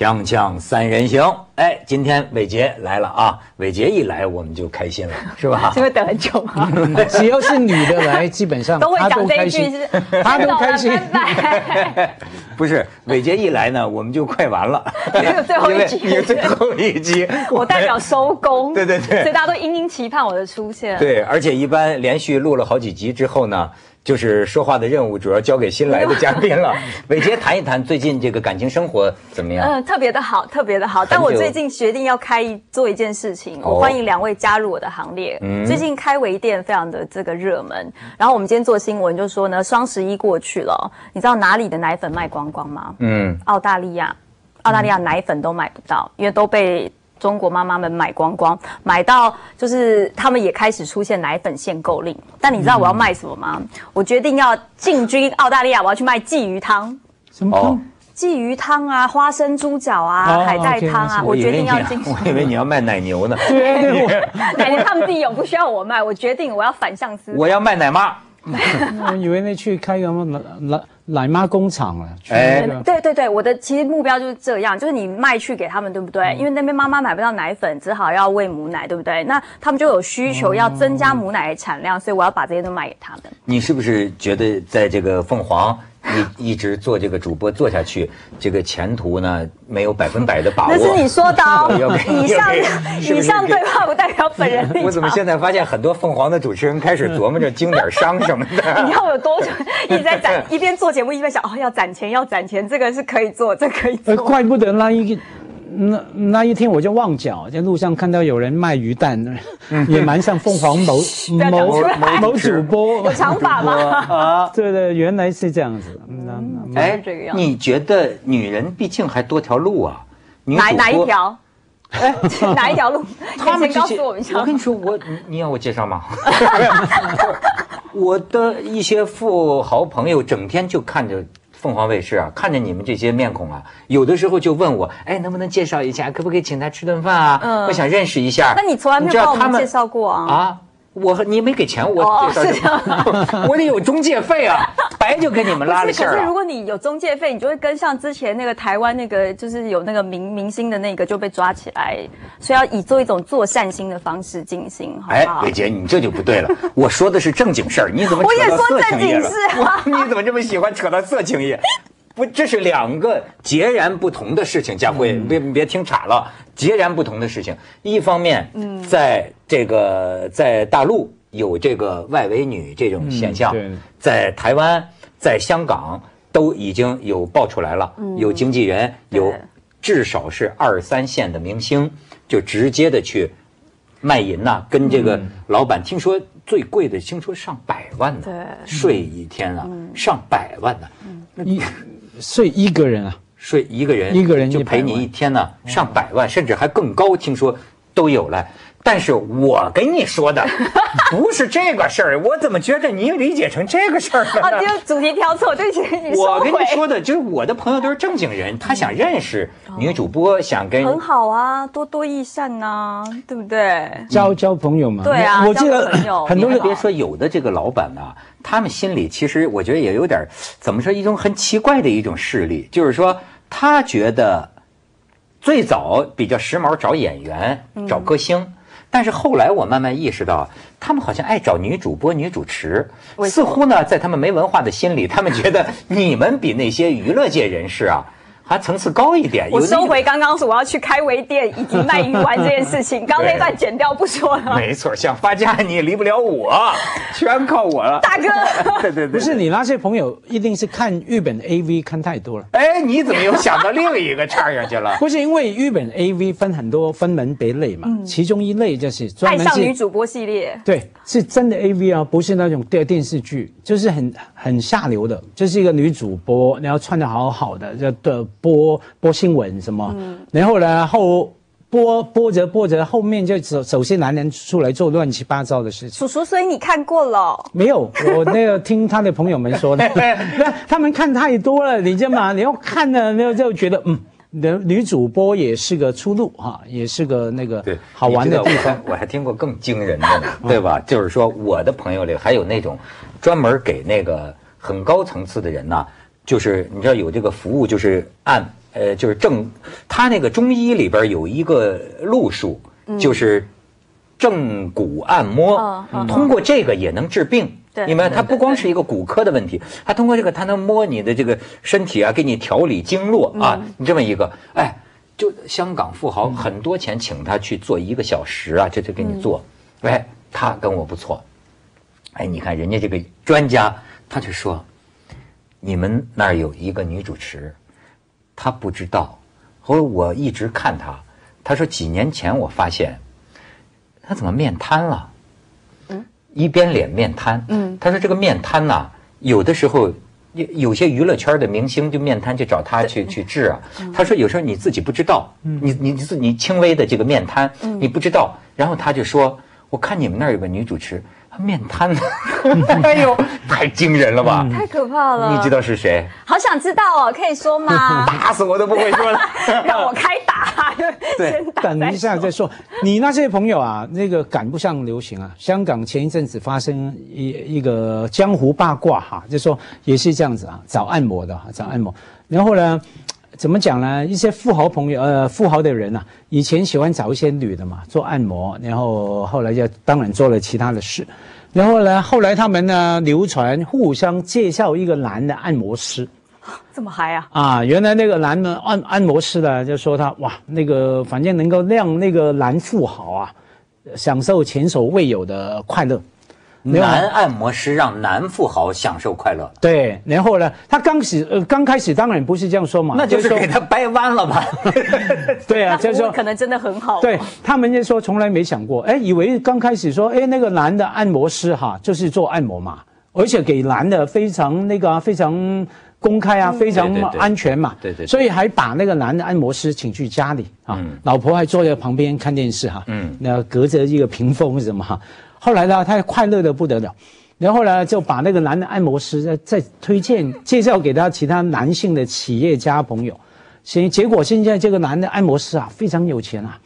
锵锵三人行，哎，今天伟杰来了啊！伟杰一来，我们就开心了，是吧？是会等很久吗？只要是女的来，基本上都会讲这一句，都开心，是她都开心。不是，伟杰一来呢，我们就快完了，最后一集最后一集，我代表收工。对对对所以大家都殷殷期盼我的出现。对，而且一般连续录了好几集之后呢，就是说话的任务主要交给新来的嘉宾了。伟杰谈一谈最近这个感情生活怎么样？嗯，特别的好，特别的好。但我最近决定要开一做一件事情，哦我欢迎两位加入我的行列。嗯最近开微店非常的这个热门，然后我们今天做新闻就说呢，双十一过去了，你知道哪里的奶粉卖光光吗？嗯，澳大利亚，澳大利亚奶粉都买不到，因为都被中国妈妈们买光光，买到就是他们也开始出现奶粉限购令。但你知道我要卖什么吗？我决定要进军澳大利亚，我要去卖鲫鱼汤。哦什么汤？鲫鱼汤啊，花生猪脚啊，哦海带汤啊我决定要进。我以为你要卖奶牛呢，对 奶牛他们自己有，不需要我卖。我决定我要反向思考。我要卖奶妈。我以为那去开个什么奶奶奶妈工厂了。去哎那个对对对，我的其实目标就是这样，就是你卖去给他们，对不对？因为那边妈妈买不到奶粉，只好要喂母奶，对不对？那他们就有需求要增加母奶的产量，所以我要把这些都卖给他们。你是不是觉得在这个凤凰一一直做这个主播做下去，这个前途呢没有百分百的把握？那是你说的哦，以上 以上 对话不代表本人立场。我怎么现在发现很多凤凰的主持人开始琢磨着经点商什么的？你看我有多久一直在攒，一边做节目一边想哦，要攒钱，要攒钱，这个是可以做，这个可以呃，做。怪不得那一个那那一天我就旺角，在路上看到有人卖鱼蛋，也蛮像凤凰某 某某主播有。长发吗？啊，对对，原来是这样子。嗯那那哎这个样，子你觉得女人毕竟还多条路啊？女哪？哪一条？哎，哪一条路？先告诉我们一下。我跟你说，我你你要我介绍吗？我的一些富豪朋友整天就看着凤凰卫视啊，看着你们这些面孔啊，有的时候就问我，哎，能不能介绍一下，可不可以请他吃顿饭啊？嗯我想认识一下。那你从来没有帮我们介绍过啊？啊？我你没给钱，我哦介绍什么？我得有中介费啊，白就给你们拉了不是，可是如。果你有中介费，你就会跟像之前那个台湾那个，就是有那个明明星的那个就被抓起来，所以要以做一种做善心的方式进行，好哎？，伟杰，你这就不对了。我说的是正经事儿，你怎么扯到色情业了？你怎么这么喜欢扯到色情业？不，这是两个截然不同的事情。佳慧，嗯别别听岔了，截然不同的事情。一方面，嗯。在这个在大陆有这个外围女这种现象，在台湾、在香港都已经有爆出来了，有经纪人，有至少是二三线的明星，就直接的去卖淫呐、跟这个老板，听说最贵的，听说上百万呢，对。睡一天啊，上百万呢，一睡一个人啊，睡一个人，一个人就陪你一天呢，上百万，甚至还更高，听说都有了。但是我跟你说的 不是这个事儿，我怎么觉着你理解成这个事儿了啊，呢？这个主题挑错，对不起，我跟你。说的，就是我的朋友都是正经人，他想认识女主播，想跟很好啊，多多益善呐、对不对？交交朋友嘛。对啊我记得交朋友很多人还别说，有的这个老板呢、他们心里其实我觉得也有点怎么说，一种很奇怪的一种势力，就是说他觉得最早比较时髦找演员、找歌星。但是后来我慢慢意识到，他们好像爱找女主播、女主持，似乎呢，在他们没文化的心里，他们觉得你们比那些娱乐界人士啊，还层次高一点。我收回刚刚说我要去开微店以及卖鱼丸这件事情，刚刚那段剪掉不说了。没错，想发家你也离不了我，全靠我了。大哥，对对对，不是你那些朋友一定是看日本 AV 看太多了，哎，你怎么又想到另一个叉上去了？不是因为日本 AV 分很多分门别类嘛，其中一类就是专爱门是上女主播系列，对，是真的 AV 啊，不是那种电电视剧，就是很很下流的，就是一个女主播，然后穿的好好的，就的播播新闻什么，然后呢后播播着播着，后面就首首先男人出来做乱七八糟的事情。叔叔，所以你看过了。没有，我那个听他的朋友们说的，他们看太多了，你知道吗？你要看了，那就觉得嗯，女女主播也是个出路哈，也是个那个，好玩的地方我还听过更惊人的呢，对吧？就是说，我的朋友里还有那种专门给那个很高层次的人呐，就是你知道有这个服务，就是按呃，就是正，他那个中医里边有一个路数，就是正骨按摩通过这个也能治病。对你们它不光是一个骨科的问题，它通过这个，它能摸你的这个身体啊，给你调理经络啊，你这么一个，哎，就香港富豪很多钱请他去做一个小时啊，这就给你做，哎，他跟我不错，哎，你看人家这个专家，他就说，你们那儿有一个女主持，她不知道，后来我一直看她，她说几年前我发现，她怎么面瘫了？嗯一边脸面瘫。嗯，她说这个面瘫呐、有的时候有有些娱乐圈的明星就面瘫，就找他去去治啊。他说有时候你自己不知道，你你自你轻微的这个面瘫，你不知道，然后他就说，我看你们那儿有个女主持，她面瘫，哎呦，太惊人了吧？太可怕了。你知？道是谁？好想知道哦，可以说吗？打死我都不会说了。让我开打。对先打等一下再说。你那些朋友啊，那个赶不上流行啊。香港前一阵子发生一一个江湖八卦哈，就说也是这样子啊，找按摩的哈，找按摩。然后呢，怎么讲呢？一些富豪朋友，呃，富豪的人啊，以前喜欢找一些女的嘛做按摩，然后后来就当然做了其他的事。然后呢，后来他们呢流传互相介绍一个男的按摩师。这么嗨啊？啊，原来那个男的按按摩师呢，就说他哇，那个反正能够让那个男富豪啊，享受前所未有的快乐。男按摩师让男富豪享受快乐，对，然后呢，他刚始呃刚开始当然不是这样说嘛，那就是说给他掰弯了吧？对啊，就是说可能真的很好。对他们就说从来没想过，哎，以为刚开始说，哎，那个男的按摩师哈，就是做按摩嘛，而且给男的非常那个、啊、非常公开啊，非常安全嘛，对对对。所以还把那个男的按摩师请去家里啊，嗯。老婆还坐在旁边看电视哈，嗯嗯，那隔着一个屏风什么哈，后来呢，他快乐的不得了。然后呢，就把那个男的按摩师再再推荐介绍给他其他男性的企业家朋友，行结果现在这个男的按摩师啊非常有钱啊，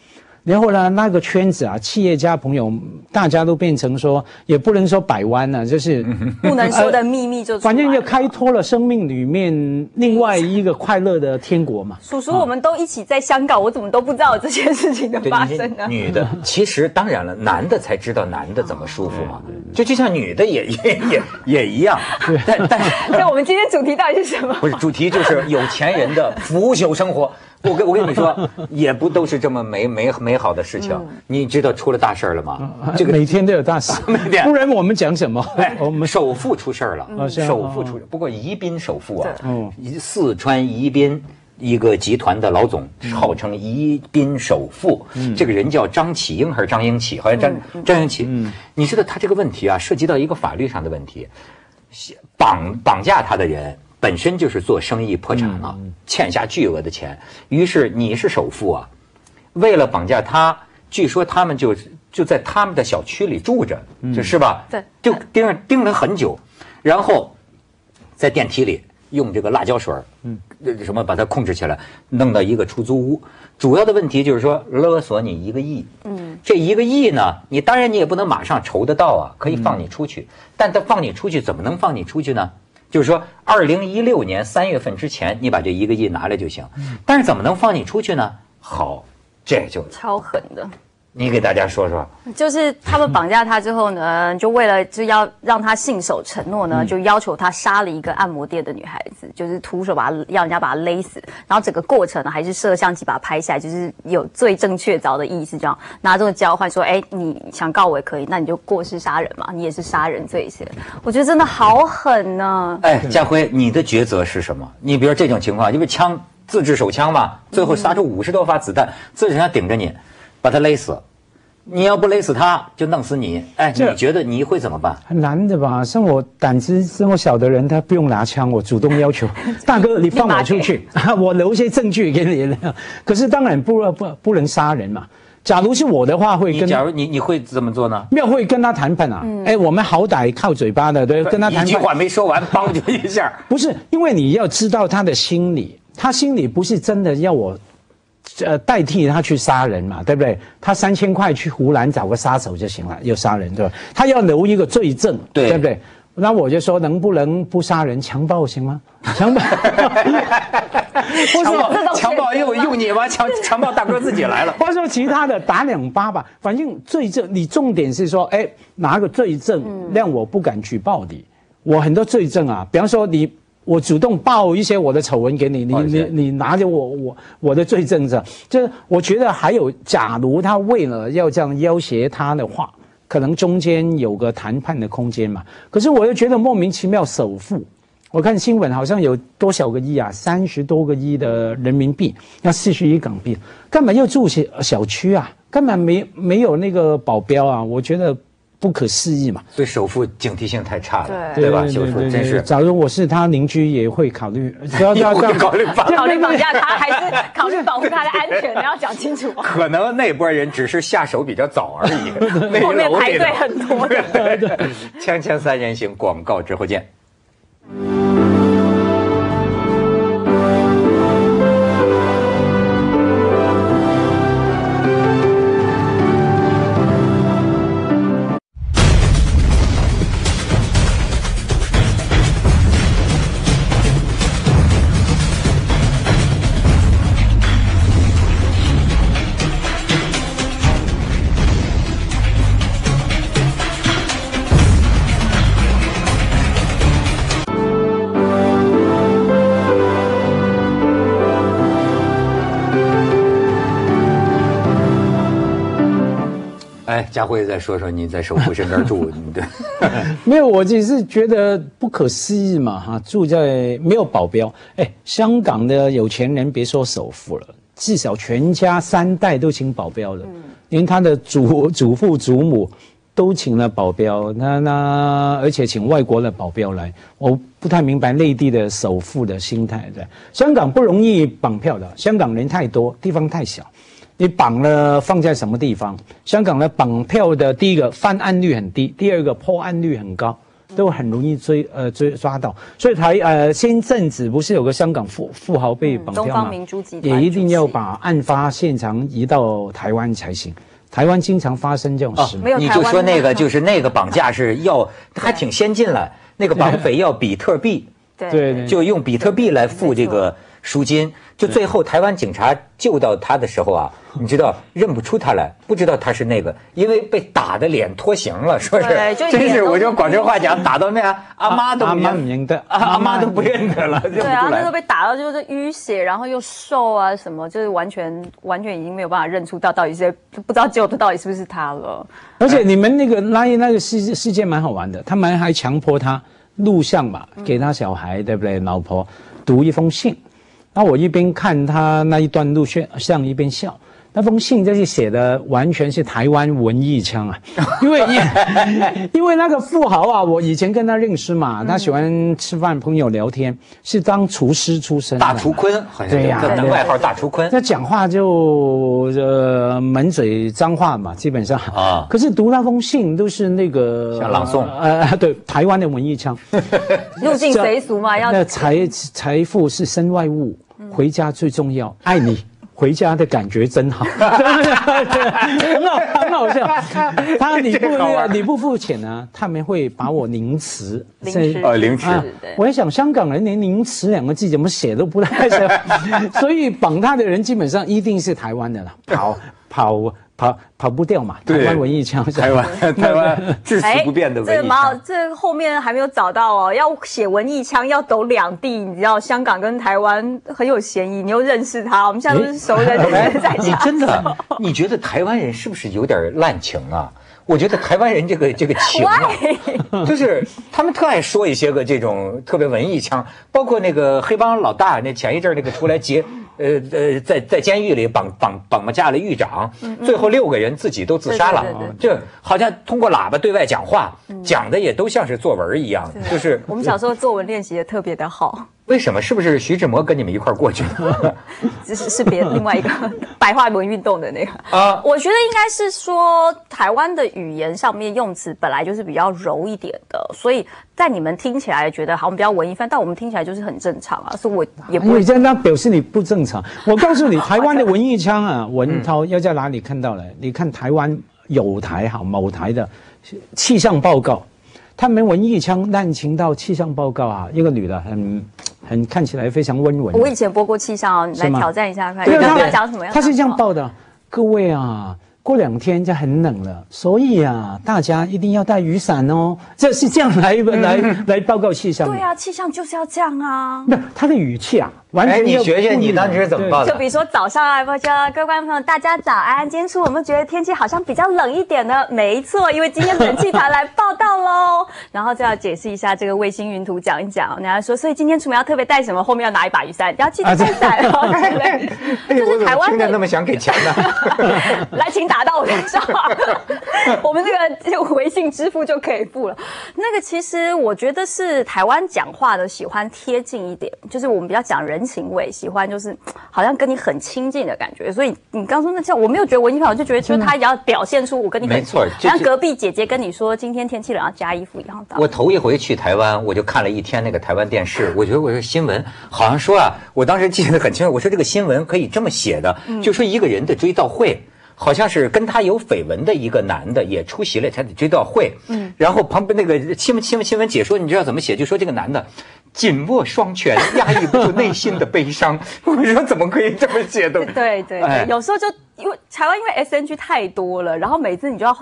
然后呢那个圈子啊企业家朋友大家都变成说也不能说百万了、就是不能说的秘密就反正就了开拓了生命里面另外一个快乐的天国嘛。叔叔，我们都一起在香港，我怎么都不知道有这件事情的对，发生呢？女的，其实当然了，男的才知道男的怎么舒服嘛，就就像女的也 也也也一样，但但是 那我们今天主题到底是什么？不是主题就是有钱人的腐朽生活。我跟我跟你说，也不都是这么美美美好的事情。你知道出了大事儿了吗？这个每天都有大事 每天，不然我们讲什么？哎，我们首富出事儿了，首富出，不过宜宾首富啊四川宜宾一个集团的老总，号称宜宾首富，这个人叫张启英还是张英启？好像张张英启。你知道他这个问题啊，涉及到一个法律上的问题，绑绑架他的人。本身就是做生意破产了，欠下巨额的钱，于是你是首富啊，为了绑架他，据说他们就就在他们的小区里住着，就是吧？对。就盯着盯了很久，然后在电梯里用这个辣椒水儿，嗯，什么把它控制起来，弄到一个出租屋。主要的问题就是说勒索你一个亿，嗯，这一个亿呢，你当然你也不能马上筹得到啊，可以放你出去，但他放你出去怎么能放你出去呢？就是说，二零一六年三月份之前，你把这一个亿拿来就行。但是怎么能放你出去呢？好，这就超狠的，你给大家说说。就是他们绑架他之后呢，就为了就要让他信守承诺呢，就要求他杀了一个按摩店的女孩子，就是徒手把他要人家把他勒死，然后整个过程呢还是摄像机把他拍下来，就是有罪证确凿的意思，这样拿这个交换说，哎，你想告我也可以，那你就过失杀人嘛，你也是杀人罪嫌，我觉得真的好狠呢、哎，家辉，你的抉择是什么？你比如这种情况，因为枪自制手枪嘛，最后杀出五十多发子弹，自制手枪顶着你，把他勒死。你要不勒死他，就弄死你。哎，你觉得你会怎么办？很难的吧？像我胆子这么小的人，他不用拿枪，我主动要求 大哥，你放我出去，我留些证据给你。可是当然不不不能杀人嘛。假如是我的话，会跟你假如你你会怎么做呢？没有会跟他谈判啊。哎，我们好歹靠嘴巴的，对，跟他谈一句话。没说完，帮就一下。不是，因为你要知道他的心理，他心里不是真的要我，呃，代替他去杀人嘛，对不对？他三千块去湖南找个杀手就行了，又杀人对吧？他要留一个罪证，对不对？那我就说能不能不杀人，强暴行吗？强暴，强暴强暴又用你吗？强强暴大哥自己来了。或者说其他的打两巴吧，反正罪证，你重点是说，哎，拿个罪证让我不敢举报你。我很多罪证啊，比方说你，我主动报一些我的丑闻给你，你你你拿着我我我的罪证着，就是我觉得还有，假如他为了要这样要挟他的话，可能中间有个谈判的空间嘛。可是我又觉得莫名其妙，首付。我看新闻好像有多少个亿啊？三十多个亿的人民币，要四十亿港币，干嘛要住小小区啊？根本没没有那个保镖啊？我觉得不可思议嘛。对首富警惕性太差了，对吧？首富真是。假如我是他邻居，也会考虑，要要考虑绑考虑绑架他，还是考虑保护他的安全？你要讲清楚。可能那波人只是下手比较早而已，后面排队很多。锵锵三人行，广告之后见。哎，佳慧再说说你在首富身边住，对，没有，我只是觉得不可思议嘛，哈，住在没有保镖，哎，香港的有钱人别说首富了，至少全家三代都请保镖的，连他的祖 祖父祖母都请了保镖，那那而且请外国的保镖来，我不太明白内地的首富的心态，对，香港不容易绑票的，香港人太多，地方太小。你绑了放在什么地方？香港的绑票的第一个犯案率很低，第二个破案率很高，都很容易追呃追抓到。所以台呃先阵子不是有个香港富富豪被绑票吗？也一定要把案发现场移到台湾才行。台湾经常发生这种事，你就说那个就是那个绑架是要还挺先进了，那个绑匪要比特币，对，就用比特币来付这个赎金。就最后台湾警察救到他的时候啊，你知道认不出他来，不知道他是那个，因为被打的脸脱形了，说是真是，我用广州话讲，打到那 阿妈都阿妈不认得，阿妈都不认得了。对啊，那时候被打到就是淤血，然后又瘦啊什么，就是完全完全已经没有办法认出到到底是不知道救的到底是不是他了。而且你们那个那那个事事件蛮好玩的，他们还强迫他录像嘛，给他小孩对不对？老婆读一封信。那我一边看他那一段录像，一边笑。那封信就是写的完全是台湾文艺腔啊，因为因为那个富豪啊，我以前跟他认识嘛，他喜欢吃饭，朋友聊天，是当厨师出身，大厨坤，对呀，外号大厨坤。他讲话就呃满嘴脏话嘛，基本上。啊。可是读那封信都是那个像朗诵，呃，对，台湾的文艺腔，入境随俗嘛，要那财财富是身外物，回家最重要，爱你。回家的感觉真好，很好很好笑。他你不你不付钱呢，他们会把我凌迟。凌迟呃凌迟。我在想，香港人连凌迟两个字怎么写都不太行，所以绑他的人基本上一定是台湾的了，跑跑。跑跑不掉嘛？台湾文艺腔，台湾 台湾 至死不变的文艺腔。这这后面还没有找到哦，要写文艺腔要走两地，你知道香港跟台湾很有嫌疑，你又认识他，我们现在都是熟人，在你真的，你觉得台湾人是不是有点滥情啊？我觉得台湾人这个这个情啊，就是他们特爱说一些个这种特别文艺腔，包括那个黑帮老大，那前一阵那个出来劫。呃呃，在在监狱里绑绑绑架了狱长，最后六个人自己都自杀了，就好像通过喇叭对外讲话，讲的也都像是作文一样，就是我们小时候作文练习也特别的好。为什么？是不是徐志摩跟你们一块过去的？这 是是别另外一个 白话文运动的那个啊？我觉得应该是说台湾的语言上面用词本来就是比较柔一点的，所以在你们听起来觉得好像比较文艺范，但我们听起来就是很正常啊。所以我也不会这样，那表示你不正常。我告诉你，台湾的文艺腔啊，文涛要在哪里看到呢？你看台湾有台哈某台的气象报告。他们文艺腔滥情到气象报告啊，一个女的很很看起来非常温文。我以前播过气象哦，你来挑战一下看，对啊，你要讲什么？他是这样报。的，各位啊。过两天就很冷了，所以啊，大家一定要带雨伞哦。这是这样来来来报告气象的。对啊，气象就是要这样啊。不是他的语气啊，完哎，全又你学学你当时是怎么报的？就比如说早上啊，或者各位观众朋友，大家早安。今天出我们觉得天气好像比较冷一点呢，没错，因为今天冷气团来报道喽。然后就要解释一下这个卫星云图，讲一讲。然后说，所以今天出门要特别带什么？后面要拿一把雨伞，要记得带伞哦，对不对？哎这是台湾的那么想给钱呢。来，请打到我身上，我们那个微信支付就可以付了。那个其实我觉得是台湾讲话的喜欢贴近一点，就是我们比较讲人情味，喜欢就是好像跟你很亲近的感觉。所以你刚说那叫我没有觉得文艺范，我就觉得就是他也要表现出我跟你很没错像隔壁姐姐跟你说今天天气冷要加衣服一样的。我头一回去台湾，我就看了一天那个台湾电视，我觉得我说新闻好像说啊，我当时记得很清楚，我说这个新闻可以这么写的，就说一个人的追悼会。好像是跟他有绯闻的一个男的也出席了他的追悼会，嗯，然后旁边那个新闻新闻新闻解说，你知道怎么写？就说这个男的紧握双拳，压抑不住内心的悲伤。我说怎么可以这么写的？对对哎对，有时候就因为台湾因为 SNG 太多了，然后每次你就要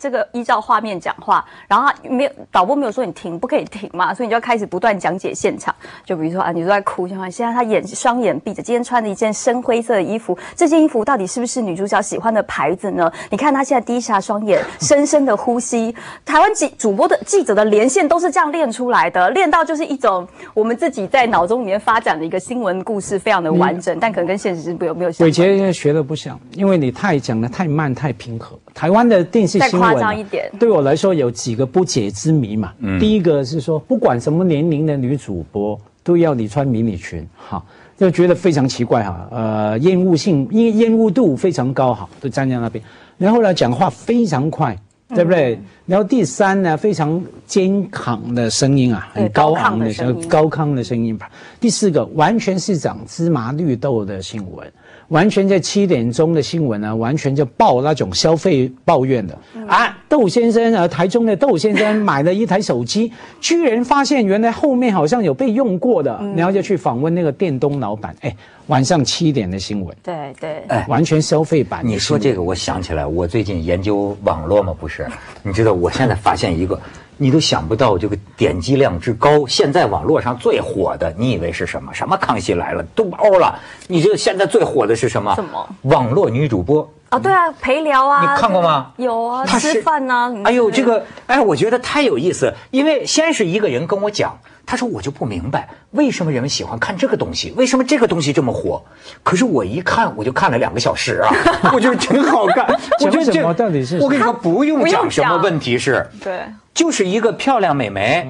这个依照画面讲话，然后没有导播没有说你停，不可以停嘛，所以你就要开始不断讲解现场。就比如说啊，你都在哭，现在他眼双眼闭着，今天穿了一件深灰色的衣服，这件衣服到底是不是女主角喜欢的牌子呢？你看她现在低下双眼，深深的呼吸。台湾记主播的记者的连线都是这样练出来的，练到就是一种我们自己在脑中里面发展的一个新闻故事，非常的完整，但可能跟现实是没有没有相伟关。杰学的不像，因为你太讲的太慢太平和。台湾的电视新闻、啊、再夸张一点对我来说有几个不解之谜嘛。第一个是说，不管什么年龄的女主播都要你穿迷你裙，哈，就觉得非常奇怪哈。呃，厌恶性，因为厌恶度非常高哈，都站在那边。然后呢，讲话非常快。对不对？然后第三呢，非常尖亢的声音啊，很高昂的的声音高亢的声音吧。第四个，完全是讲芝麻绿豆的新闻，完全在七点钟的新闻呢，完全就报那种消费抱怨的、啊。窦先生啊，台中的窦先生买了一台手机，居然发现原来后面好像有被用过的，然后就去访问那个店东老板。哎，晚上七点的新闻，对对，哎完全消费版的。你说这个，我想起来，我最近研究网络嘛，不是？你知道，我现在发现一个，你都想不到这个点击量之高。现在网络上最火的，你以为是什么？什么康熙来了都包了。你知道现在最火的是什么？什么？网络女主播。哦，对啊，陪聊啊，你看过吗有啊，他吃饭呐、啊。哎呦，这个，哎，我觉得太有意思。因为先是一个人跟我讲，他说我就不明白为什么人们喜欢看这个东西，为什么这个东西这么火。可是我一看，我就看了两个小时啊，我觉得挺好看。我觉得这讲什么到底是我跟你说，不用讲什么问题是，对，就是一个漂亮美眉，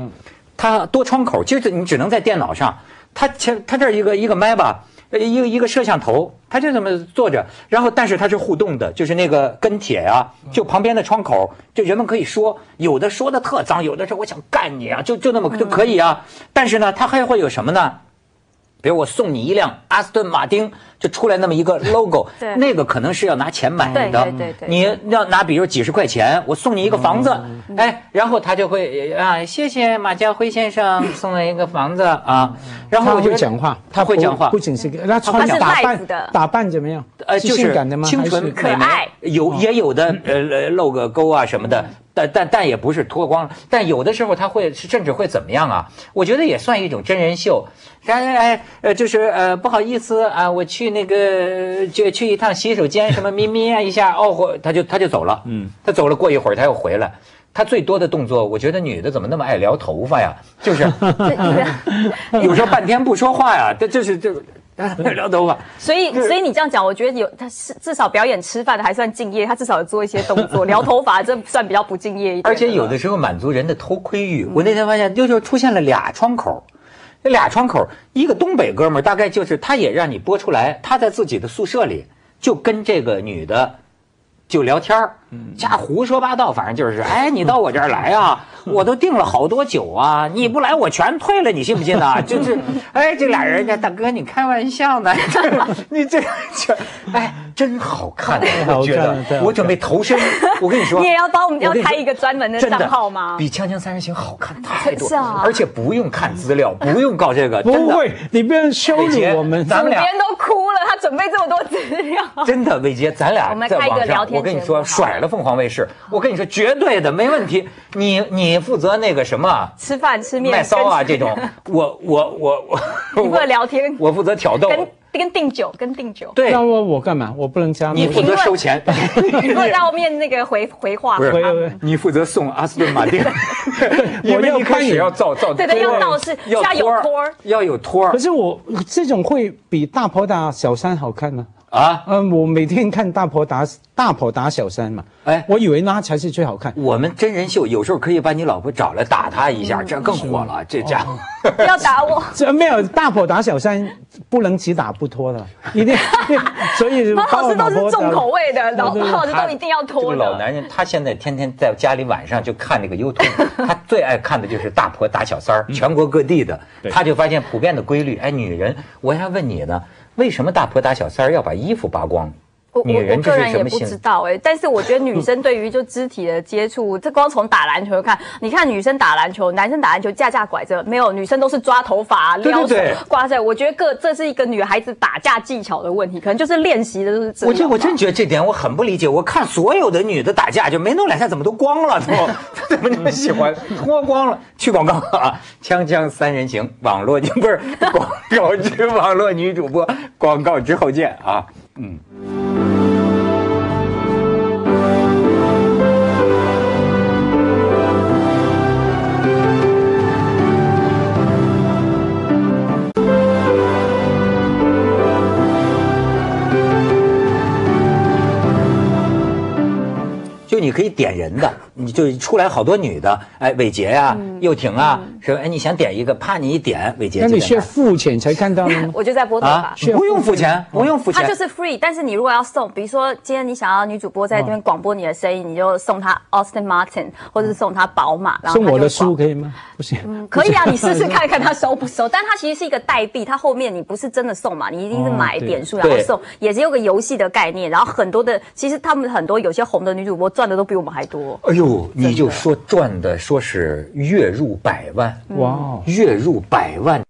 她多窗口，就是你只能在电脑上，她前她这一个一个麦吧，呃一个一个摄像头，他就这么坐着，然后但是它是互动的，就是那个跟帖啊，就旁边的窗口，就人们可以说，有的说的特脏，有的说我想干你啊，就就那么就可以啊，但是呢，它还会有什么呢？比如我送你一辆阿斯顿马丁，就出来那么一个 logo，对。那个可能是要拿钱买的，对对对对。你要拿比如几十块钱，我送你一个房子，哎，然后他就会啊，谢谢马家辉先生送了一个房子啊，然后他我就讲话，他会讲话。不，仅是给，他穿打 live 的。扮打扮怎么样？呃，就是？清纯可爱，有也有的呃呃露个沟啊什么的，但但但也不是脱光，但有的时候他会甚至会怎么样啊？我觉得也算一种真人秀。哎哎呃，就是呃不好意思啊，我去那个就去一趟洗手间，什么咪咪啊一下 哦，或他就他就走了，嗯，他走了，过一会儿他又回来。他最多的动作，我觉得女的怎么那么爱撩头发呀？就是 有时候半天不说话呀，这就是这 撩头发。所以所以你这样讲，我觉得有他是至少表演吃饭的还算敬业，他至少有做一些动作，撩头发这算比较不敬业一点。而且有的时候满足人的偷窥欲。我那天发现，就是出现了俩窗口，那俩窗口，一个东北哥们儿，大概就是他也让你播出来，他在自己的宿舍里就跟这个女的就聊天儿，加胡说八道，反正就是，哎，你到我这儿来啊，我都订了好多酒啊，你不来我全退了，你信不信啊？就是，哎，这俩人家大哥，你开玩笑呢？你这这，哎，真好看，我觉得，我准备投身。我跟你说，你也要帮我们要开一个专门的账号吗？比《锵锵三人行》好看太多，而且不用看资料，不用搞这个，不会，你不要羞辱我们，咱们俩都哭了，他准备这么多资料，真的，伟杰，咱俩在网上，我跟你说，甩了凤凰卫视，我跟你说，绝对的，没问题。你你负责那个什么，吃饭吃面卖骚啊这种，我我我我，你负责聊天，我负责挑逗。跟订酒，跟订酒。对，那我我干嘛？我不能加。你负责收钱。你负责在后面那个回回话。不是，你负责送阿斯顿马丁。我要开始要造造。对对，要闹事，要有托儿，要有托儿。可是我这种会比大炮打小三好看吗？啊，嗯，我每天看大婆打大婆打小三嘛，哎，我以为那才是最好看。我们真人秀有时候可以把你老婆找来打她一下，这更火了。这家伙 不要打我，这没有大婆打小三，不能只打不拖的，一定。所以 老师都是重口味的，老老师都一定要拖。老男人他现在天天在家里晚上就看那个 YouTube，他最爱看的就是大婆打小三儿，全国各地的，他就发现普遍的规律。哎，女人，我还问你呢。为什么大婆打小三儿要把衣服扒光？我我我个人也不知道哎，但是我觉得女生对于就肢体的接触，这光从打篮球看，你看女生打篮球，男生打篮球架架拐着，没有女生都是抓头发、撩手、刮在。我觉得各这是一个女孩子打架技巧的问题，可能就是练习的。我这我真觉得这点我很不理解。我看所有的女的打架就没弄两下，怎么都光了？都怎么 那么喜欢脱光了？去广告啊！锵锵三人行，网络不是广告之网络女主播，广告之后见啊！嗯。你可以点人的，你就出来好多女的，哎，伟杰呀，又婷啊，说哎，你想点一个，怕你一点，伟杰。那你需要付钱才看到吗？我就在播头发，不用付钱，不用付钱。它就是 free，但是你如果要送，比如说今天你想要女主播在这边广播你的声音，你就送她 Austin Martin，或者是送她宝马。然后送我的书可以吗？不行。可以啊，你试试看看他收不收。但它其实是一个代币，它后面你不是真的送嘛，你一定是买点数然后送，也是有个游戏的概念。然后很多的，其实他们很多有些红的女主播赚的都比我们还多。哎呦，你就说赚的说是月入百万哇，月入百万，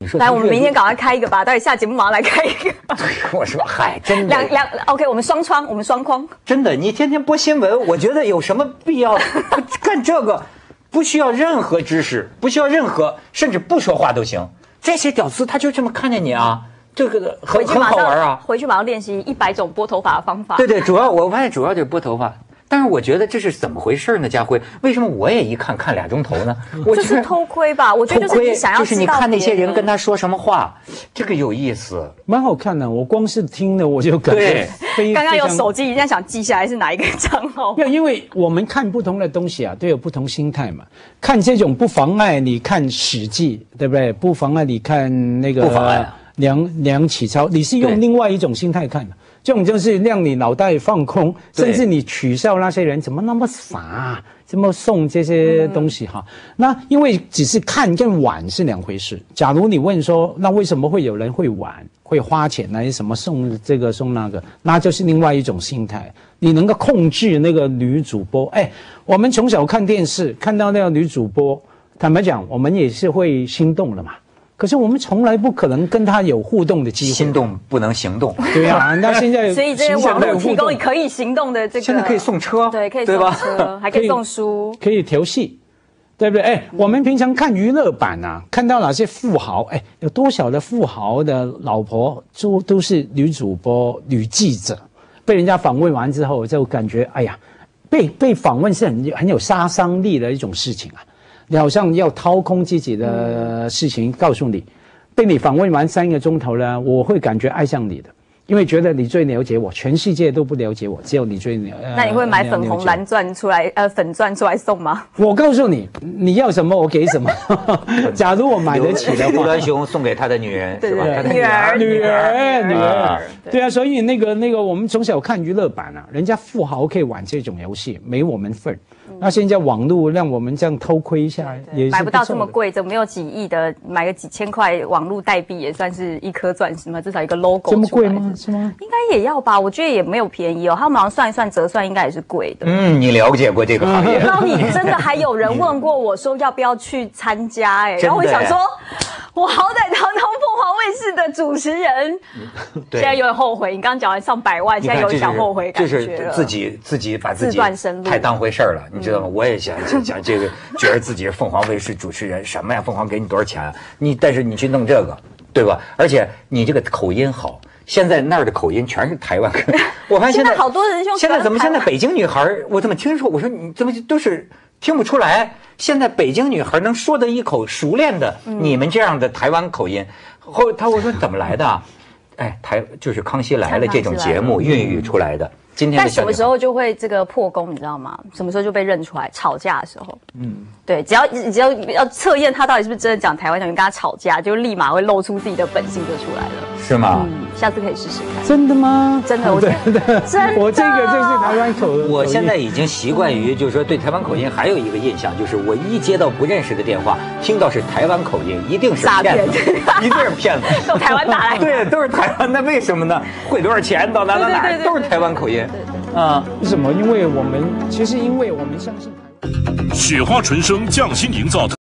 你说来，我们明天赶快开一个吧，待会下节目马上来开一个。我说嗨，真的两两 OK，我们双窗，我们双框。真的，你天天播新闻，我觉得有什么必要 干这个？不需要任何知识，不需要任何，甚至不说话都行。这些屌丝他就这么看见你啊，这个很很好玩啊。回去马上练习一百种拨头发的方法。对对，主要我发现主要就是拨头发。但是我觉得这是怎么回事呢？家辉，为什么我也一看看俩钟头呢？我这是偷窥吧？我觉得就是想要就是你看那些人跟他说什么话，这个有意思，蛮好看的。我光是听了我就感觉。刚刚有手机，一下想记下来是哪一个账号？要因为我们看不同的东西啊，都有不同心态嘛。看这种不妨碍你看《史记》，对不对？不妨碍你看那个不妨碍梁梁启超，你是用另外一种心态看的。这种就是让你脑袋放空，甚至你取笑那些人怎么那么傻，怎么送这些东西哈？那因为只是看跟玩是两回事。假如你问说，那为什么会有人会玩，会花钱来什么送这个送那个？那就是另外一种心态。你能够控制那个女主播，哎，我们从小看电视看到那个女主播，坦白讲，我们也是会心动的嘛。可是我们从来不可能跟他有互动的机会，心动不能行动。对呀，那现在 所以这些网络提供可以行动的这个，现在可以送车，对，可以送车，还可以 送书，可以调戏，对不对？哎，我们平常看娱乐版啊，看到哪些富豪，哎，有多少的富豪的老婆都都是女主播、女记者，被人家访问完之后，就感觉哎呀，被被访问是很很有杀伤力的一种事情啊。你好像要掏空自己的事情，告诉你，被你访问完三个钟头了，我会感觉爱上你的。因为觉得你最了解我，全世界都不了解我，只有你最了。呃那你会买粉红蓝钻出来，呃，粉钻出来送吗？我告诉你，你要什么我给什么。假如我买得起的话刘銮，雄送给他的女人是吧？他的女儿女儿，女啊儿，对啊，所以那个那个，我们从小看娱乐版啊，人家富豪可以玩这种游戏，没我们份儿。那现在网络让我们这样偷窥一下，也买不到。这么贵，怎么没有几亿的，买个几千块网络代币也算是一颗钻石嘛？至少一个 logo 这么贵出应该也要吧，我觉得也没有便宜哦。他们好像算一算折算，应该也是贵的。嗯，你了解过这个行业？然后你真的还有人问过我说要不要去参加哎、然后我想说，我好歹堂堂凤凰卫视的主持人，对现在有点后悔。你刚刚讲完上百万，现在有点想后悔感觉了。是自己自己把自己太当回事儿了，你知道吗？我也想想想这个，觉得自己是凤凰卫视主持人，什么呀？凤凰给你多少钱啊？你但是你去弄这个，对吧？而且你这个口音好。现在那儿的口音全是台湾，我发现现在现在好多人用现在怎么现在北京女孩儿我怎么听说？我说你怎么都是听不出来？现在北京女孩能说的一口熟练的嗯你们这样的台湾口音，后他我说怎么来的啊？哎，台就是《康熙来了》这种节目孕育出来的。今天但什么时候就会这个破功，你知道吗？什么时候就被认出来？吵架的时候，嗯，对，只要只要要测验他到底是不是真的讲台湾腔，你跟他吵架，就立马会露出自己的本性就出来了。是吗？嗯，下次可以试试看。真的吗？真的我真的 我这个就是台湾口音。我现在已经习惯于，就是说对台湾口音还有一个印象，就是我一接到不认识的电话，听到是台湾口音，一定是诈骗骗子，一定是骗子。从台湾打来的对，都是台湾。那为什么呢？汇多少钱到哪哪哪都是台湾口音。啊，为什么？因为我们其实因为我们相信台湾。雪花纯生匠心营造的。